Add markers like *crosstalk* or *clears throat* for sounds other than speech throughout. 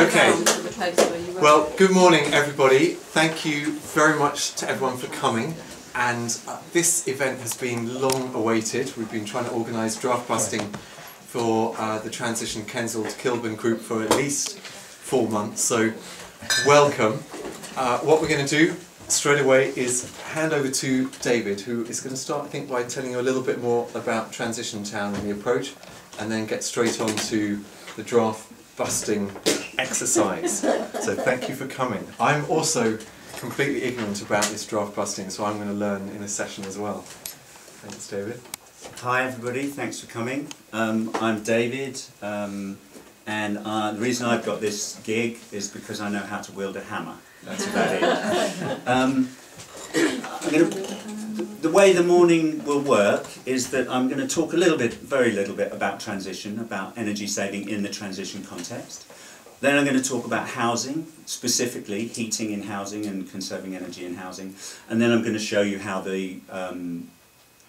Okay. Well, good morning, everybody. Thank you very much to everyone for coming. And uh, this event has been long awaited. We've been trying to organise draft busting for uh, the Transition Kensal to Kilburn group for at least four months. So, welcome. Uh, what we're going to do straight away is hand over to David, who is going to start, I think, by telling you a little bit more about Transition Town and the approach, and then get straight on to the draft busting exercise. so thank you for coming. I'm also completely ignorant about this draft busting, so I'm going to learn in a session as well. Thanks, David. Hi, everybody. Thanks for coming. Um, I'm David, um, and uh, the reason I've got this gig is because I know how to wield a hammer. That's about it. *laughs* Um, gonna, the way the morning will work is that I'm going to talk a little bit, very little bit, about transition, about energy saving in the transition context. Then I'm going to talk about housing, specifically heating in housing and conserving energy in housing. And then I'm going to show you how the, um,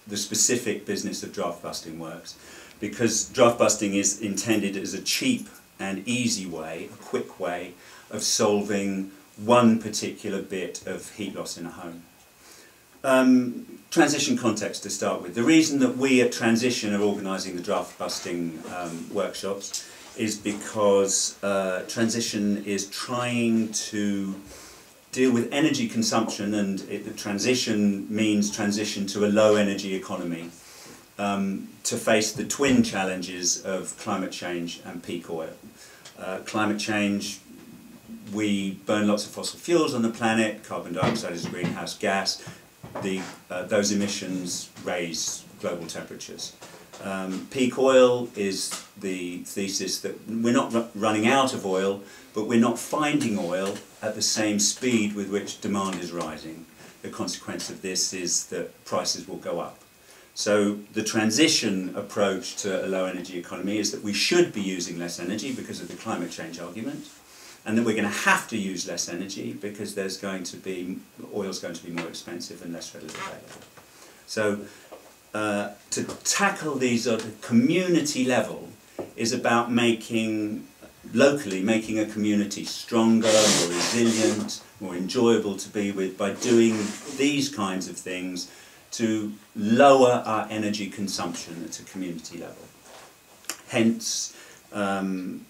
the specific business of draft busting works. Because draft busting is intended as a cheap and easy way, a quick way, of solving one particular bit of heat loss in a home. Um, transition context to start with. The reason that we at Transition are organising the draft busting um, workshops is because uh, Transition is trying to deal with energy consumption and it, the transition means transition to a low energy economy um, to face the twin challenges of climate change and peak oil. Uh, climate change we burn lots of fossil fuels on the planet, carbon dioxide is a greenhouse gas, the, uh, those emissions raise global temperatures. Um, peak oil is the thesis that we're not running out of oil, but we're not finding oil at the same speed with which demand is rising. The consequence of this is that prices will go up. So the transition approach to a low energy economy is that we should be using less energy because of the climate change argument and that we're going to have to use less energy because there's going to be oil's going to be more expensive and less readily available. So uh, to tackle these at a community level is about making locally making a community stronger, more resilient, more enjoyable to be with by doing these kinds of things to lower our energy consumption at a community level. Hence, um,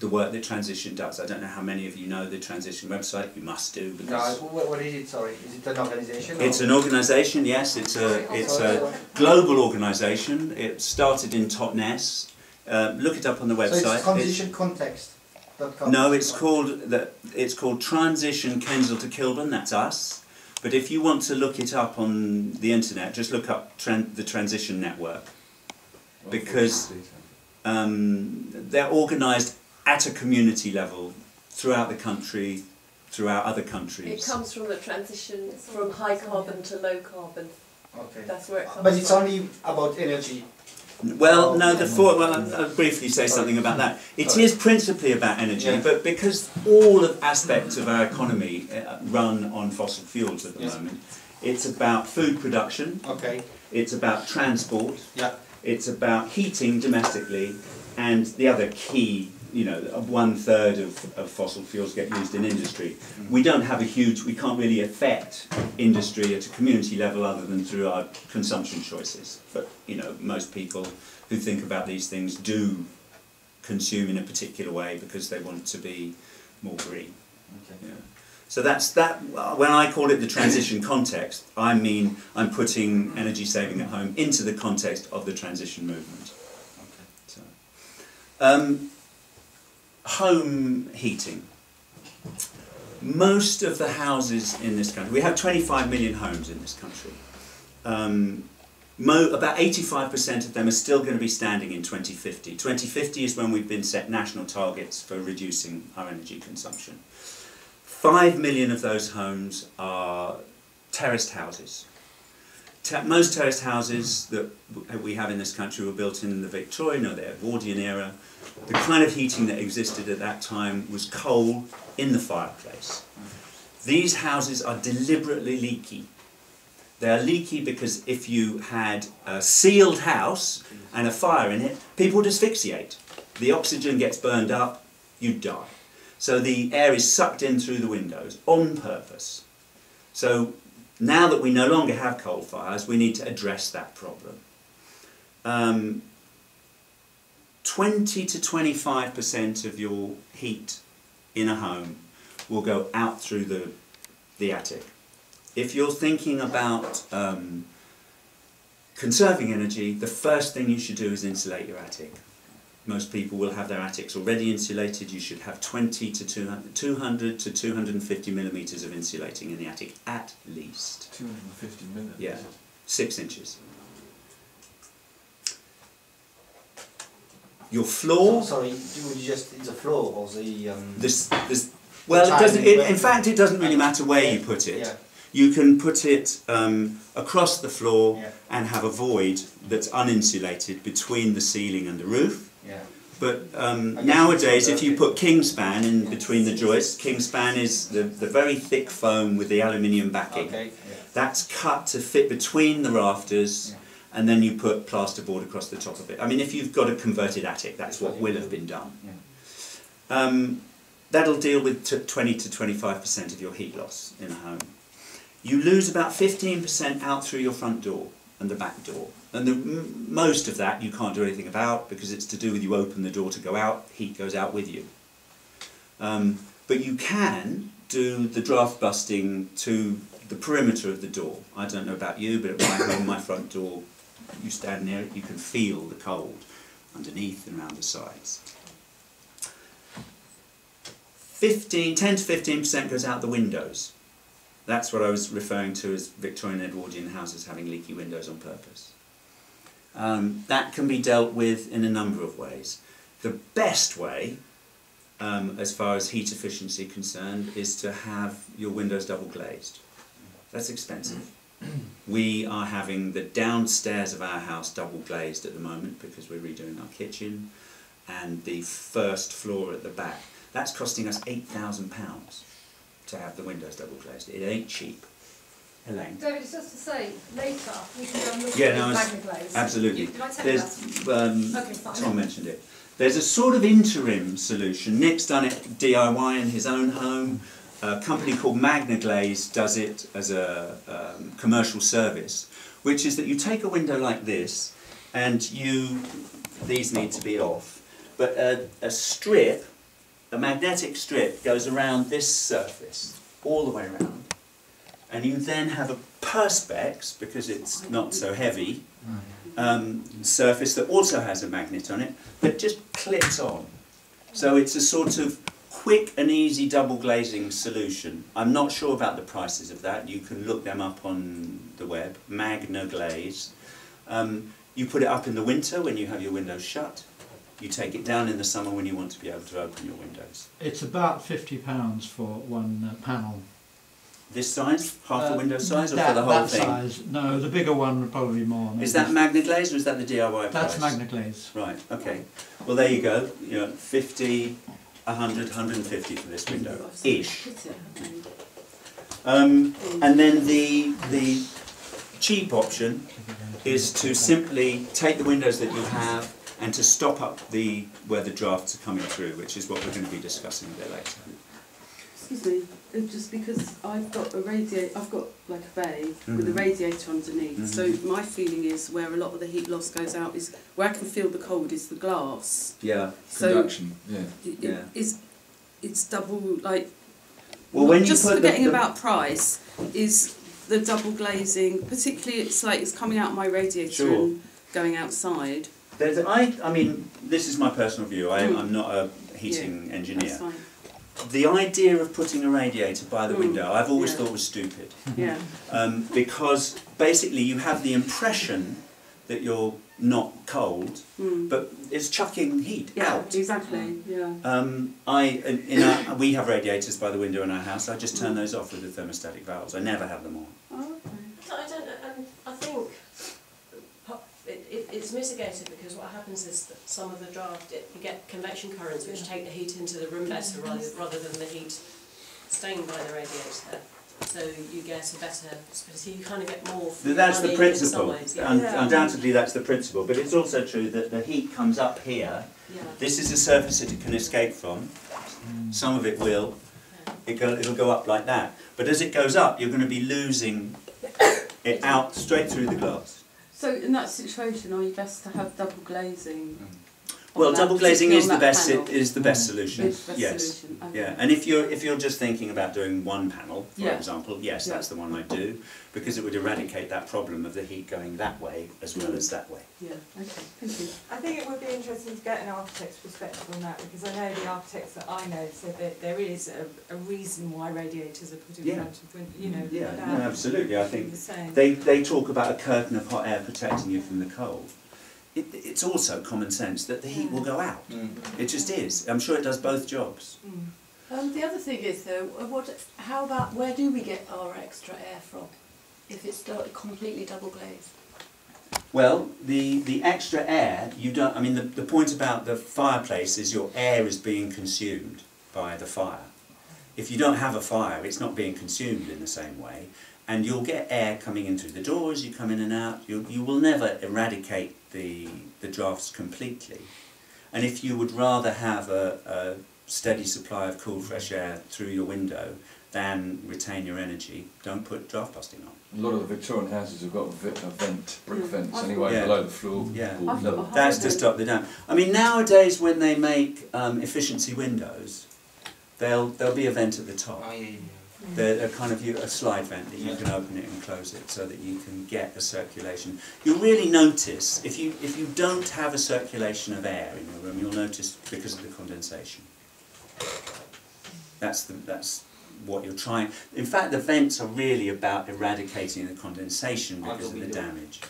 the work that Transition does. I don't know how many of you know the Transition website. You must do. Because no, what is it? Sorry, is it an organisation? It's an organisation. Yes, it's a it's a global organisation. It started in Totnes. Uh, look it up on the website. So it's Transition Context. No, it's called the, it's called Transition Kensal to Kilburn. That's us. But if you want to look it up on the internet, just look up tran the Transition Network because um, they're organised at a community level throughout the country, throughout other countries. It comes from the transition from high carbon to low carbon. Okay. That's where it comes But it's from. only about energy. Well, no, the thought, well, I'll, I'll briefly say something about that. It is principally about energy, yeah. but because all of aspects of our economy uh, run on fossil fuels at the yes. moment, it's about food production, okay. it's about transport, yeah. it's about heating domestically, and the other key you know, one third of, of fossil fuels get used in industry. We don't have a huge, we can't really affect industry at a community level other than through our consumption choices. But, you know, most people who think about these things do consume in a particular way because they want to be more green. Okay. Yeah. So that's that. When I call it the transition context, I mean I'm putting energy saving at home into the context of the transition movement. Okay. So, um, home heating. Most of the houses in this country, we have 25 million homes in this country. Um, about 85% of them are still going to be standing in 2050. 2050 is when we've been set national targets for reducing our energy consumption. Five million of those homes are terraced houses. Most terraced houses that we have in this country were built in the Victorian or the Edwardian era the kind of heating that existed at that time was coal in the fireplace. These houses are deliberately leaky. They are leaky because if you had a sealed house and a fire in it, people would asphyxiate. The oxygen gets burned up, you die. So the air is sucked in through the windows on purpose. So now that we no longer have coal fires, we need to address that problem. Um, 20 to 25% of your heat in a home will go out through the, the attic. If you're thinking about um, conserving energy, the first thing you should do is insulate your attic. Most people will have their attics already insulated. You should have 20 to 200, 200 to 250 millimetres of insulating in the attic at least. 250 minutes. Yeah, six inches. Your floor, Sorry, do you just, it's a floor or the, um... this, this, well, it doesn't. It, in fact, it doesn't really matter where you put it. Yeah, You can put it um, across the floor Yeah. and have a void that's uninsulated between the ceiling and the roof. Yeah. But um, nowadays, if you put kingspan in between the joists, kingspan is the, the very thick foam with the aluminium backing. Okay, yeah. That's cut to fit between the rafters, Yeah. and then you put plasterboard across the top of it. I mean, if you've got a converted attic, that's what will have been done. Yeah. Um, that'll deal with t- 20 to 25% of your heat loss in a home. You lose about 15% out through your front door and the back door. And the, most of that you can't do anything about because it's to do with you open the door to go out, heat goes out with you. Um, but you can do the draft busting to the perimeter of the door. I don't know about you, but at my home, my front door, you stand near it, you can feel the cold underneath and around the sides. 15, 10 to 15% goes out the windows. That's what I was referring to as Victorian Edwardian houses having leaky windows on purpose. Um, that can be dealt with in a number of ways. The best way, um, as far as heat efficiency is concerned, is to have your windows double glazed. That's expensive. *clears throat* We are having the downstairs of our house double glazed at the moment because we're redoing our kitchen and the first floor at the back. That's costing us £8,000 to have the windows double glazed. It ain't cheap. Elaine? David, it's just to say, later, we can go and look Yeah, at no, these it's- magna. Absolutely. You- Did I tell you that? There's, um, Okay. Tom mentioned it. There's a sort of interim solution. Nick's done it DIY in his own home. A company called Magna Glaze does it as a um, commercial service, which is that you take a window like this and you, these need to be off, but a, a strip, a magnetic strip goes around this surface, all the way around. And you then have a perspex, because it's not so heavy, um, surface that also has a magnet on it that just clips on. So it's a sort of quick and easy double glazing solution. I'm not sure about the prices of that. You can look them up on the web. Magna Glaze. Um, you put it up in the winter when you have your windows shut. You take it down in the summer when you want to be able to open your windows. It's about fifty pounds for one uh, panel. This size, half Uh, window size, or that, for the whole that thing? size. No, the bigger one would probably be more. Is that Magna Glaze or is that the DIY That's price? Magna Glaze. Right, okay. Well, there you go. You know, 50, 100, 150 for this window, ish. Um, and then the, the cheap option is to simply take the windows that you have and to stop up the where the drafts are coming through, which is what we're going to be discussing a bit later. Excuse me, uh, just because I've got a radiator, I've got like a bay with a Mhm. radiator underneath. So my feeling is where a lot of the heat loss goes out is where I can feel the cold is the glass. Yeah. So Conduction, yeah. it, Yeah. is it's double like. Well, when you just put forgetting the- about price is the double glazing. Particularly, it's like it's coming out of my radiator Sure. and going outside. There's, I, I mean, this is my personal view. I, Mm. I'm not a heating engineer. The idea of putting a radiator by the Mm, window, I've always yeah. thought was stupid. *laughs* Yeah. Um, because basically you have the impression that you're not cold, Mm. but it's chucking heat Yeah. out. Exactly. Yeah. Um, I, in in our, we have radiators by the window in our house. I just turn those off with the thermostatic valves. I never have them on. Oh, okay. So I don't know, and I think po- it, it, it's mitigated because what happens is that some of the draft, it, you get convection currents which take the heat into the room better rather, rather than the heat staying by the radiator. So you get a better, so you kind of get more Th- That's the principle. inside, yeah. Un- Yeah. Undoubtedly, that's the principle. But it's also true that the heat comes up here. yeah. This is a surface that it can escape from. some of it will. It go, it'll go up like that. But as it goes up, you're going to be losing it out straight through the glass. So in that situation, are you best to have double glazing? Mm. On Well, double glazing is the best panel? is the best mm. solution. It's best yes. solution. okay. Yeah, and if you're if you're just thinking about doing one panel, for Yeah. example, yes, Yeah. that's the one I do because it would eradicate that problem of the heat going that way as well as that way. Yeah. Okay. Thank you. I think it would be interesting to get an architect's perspective on that because I know the architects that I know said that there is a, a reason why radiators are put in Yeah. front of, win- you know, Yeah, no, absolutely. I think the. They, they talk about a curtain of hot air protecting you from the cold. It, it's also common sense that the heat will go out. Mm. It just is. I'm sure it does both jobs. Mm. Um, the other thing is though, uh, what, how about, where do we get our extra air from? If it's completely double glazed? Well, the, the extra air, you don't, I mean, the, the point about the fireplace is your air is being consumed by the fire. If you don't have a fire, it's not being consumed in the same way, and you'll get air coming in through the doors, you come in and out, you, you will never eradicate the, the drafts completely. And if you would rather have a, a steady supply of cool, fresh air through your window than retain your energy, don't put draft busting on. A lot of the Victorian houses have got a, vi- a vent, brick Yeah. vents I've anyway, got- below the floor. Yeah. board I've got level. a That's to Hybrid. stop the damp. I mean, nowadays when they make um, efficiency windows, they'll there'll be a vent at the top. Oh, yeah, yeah. They're kind of a slide vent that you can open it and close it so that you can get a circulation. You'll really notice if you if you don't have a circulation of air in your room, you'll notice because of the condensation. That's the that's what you're trying. In fact, the vents are really about eradicating the condensation because of the damage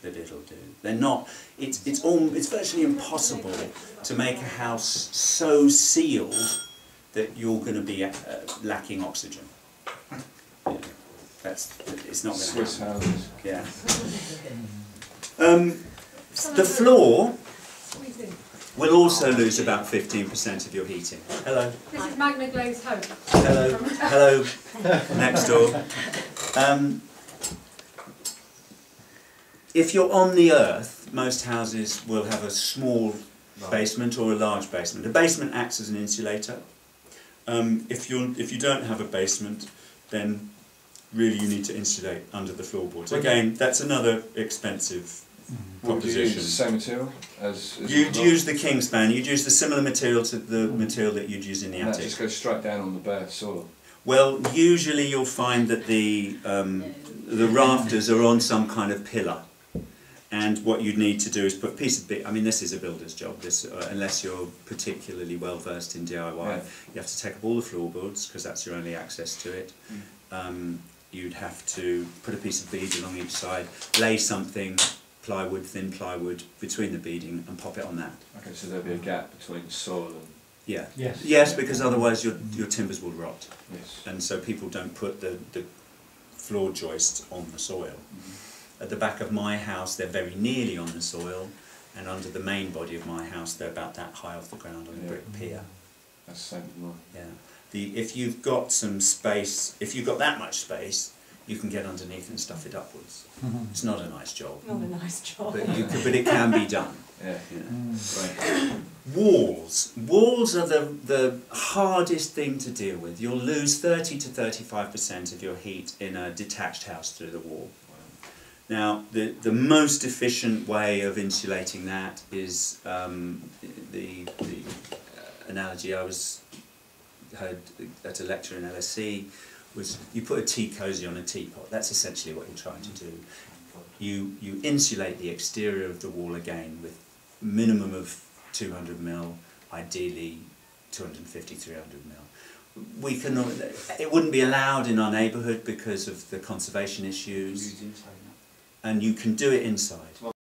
that it'll do. They're not. It's it's all. It's virtually impossible to make a house so sealed that you're going to be uh, lacking oxygen. Yeah, that's. It's not going to Swiss happen. houses. Yeah. Um, the floor will also lose about 15% of your heating. Hello. This is Magna Glazed Home. Hello. Hello. Next door. Um, if you're on the earth, most houses will have a small basement or a large basement. A basement acts as an insulator. Um, if you if you don't have a basement, then really you need to insulate under the floorboards. Again, that's another expensive What do you use? proposition. The same material as. as You'd the use the Kingspan. You'd use the similar material to the material that you'd use in the And that attic. just goes straight down on the bare soil. Well, usually you'll find that the um, the rafters are on some kind of pillar, and what you'd need to do is put a piece of bit. I mean, this is a builder's job. This, uh, unless you're particularly well versed in DIY, Yeah. you have to take up all the floorboards because that's your only access to it. Um, you'd have to put a piece of bead along each side, lay something, plywood, thin plywood between the beading, and pop it on that. Okay, so there'll be a gap between soil and. Yeah. Yes. Yes, because otherwise your your timbers will rot. Yes. and so people don't put the, the floor joists on the soil. At the back of my house, they're very nearly on the soil, and under the main body of my house, they're about that high off the ground on a Yeah. brick mm. pier. That's the same as. Yeah. The if you've got some space, if you've got that much space, you can get underneath and stuff it upwards. Mm-hmm. It's not a nice job, Not a nice job. but you can, but it can be done. *laughs* Yeah. You know. Mm. Right. Walls. Walls are the, the hardest thing to deal with. You'll lose 30 to 35% of your heat in a detached house through the wall. Now, the, the most efficient way of insulating that is um, the, the uh, analogy I was heard at a lecture in LSE was you put a tea cosy on a teapot. That's essentially what you're trying to do. You, you insulate the exterior of the wall again with minimum of 200 mil, ideally 250, 300 mil. We can, it wouldn't be allowed in our neighbourhood because of the conservation issues, and you can do it inside.